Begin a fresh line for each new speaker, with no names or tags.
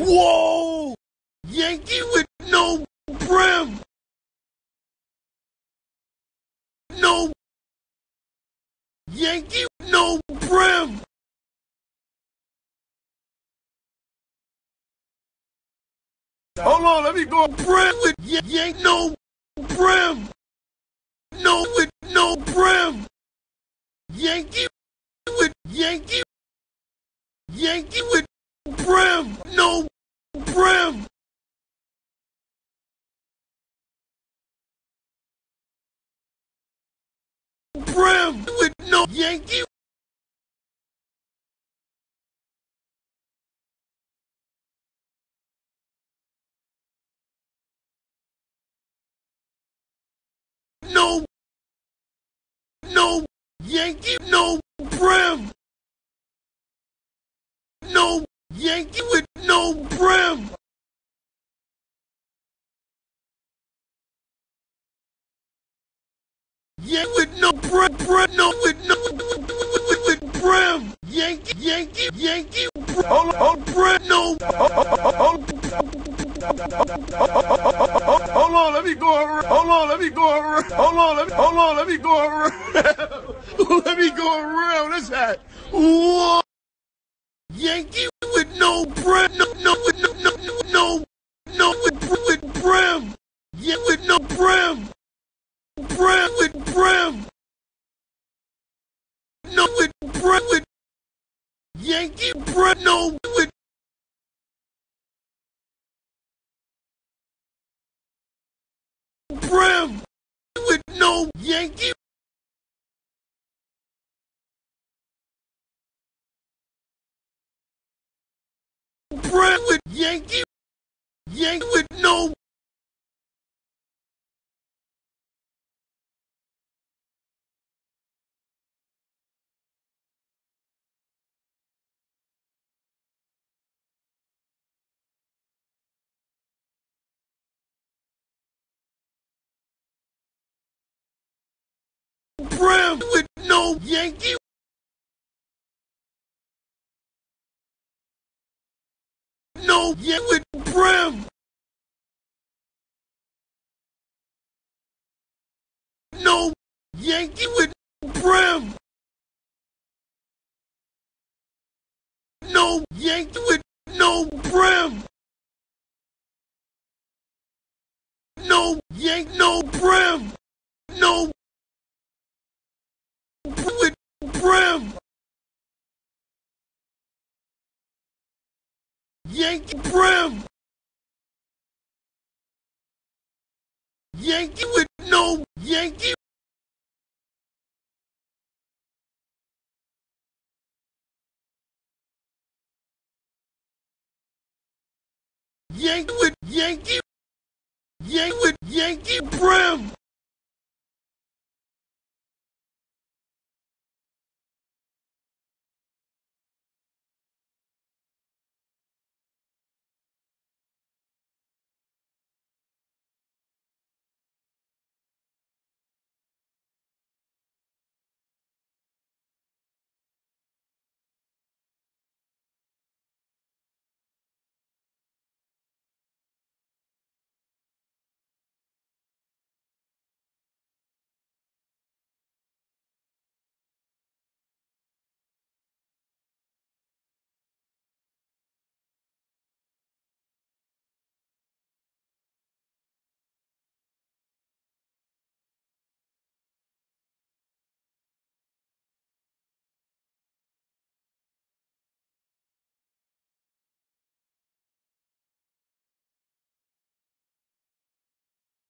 Whoa! Yankee with no brim. No. Yankee with no brim. Hold on, let me go. Brim with yank no brim. No with no brim. Yankee with Yankee. Yankee with brim. Brim with no Yankee. No. No. Yankee. No. Brim. No. Yankee with no brim. Yankee with no brim. brim no with no with, with, with brim. Yankee. Yankee. Yankee. Hold on. Brim. No. Hold on, let me go around. Hold on, let me go around. Hold on, let me, hold on, let me go around. let me go around. What's that? Whoa. Yankee no brim. No, no, no, no, no, no, no, with, with brim. Yeah, with no brim. Brim with brim. No, with brim with Yankee brim. No, with brim. With no Yankee. Brim with Yankee. Yankee with no. Brim with no Yankee. No, yeah, with brim. No, Yankee with brim. No, Yankee with no brim. No, Yank, no brim. No, with brim. Yankee brim. Yankee with no Yankee. Yankee with Yankee. Yankee with Yankee brim.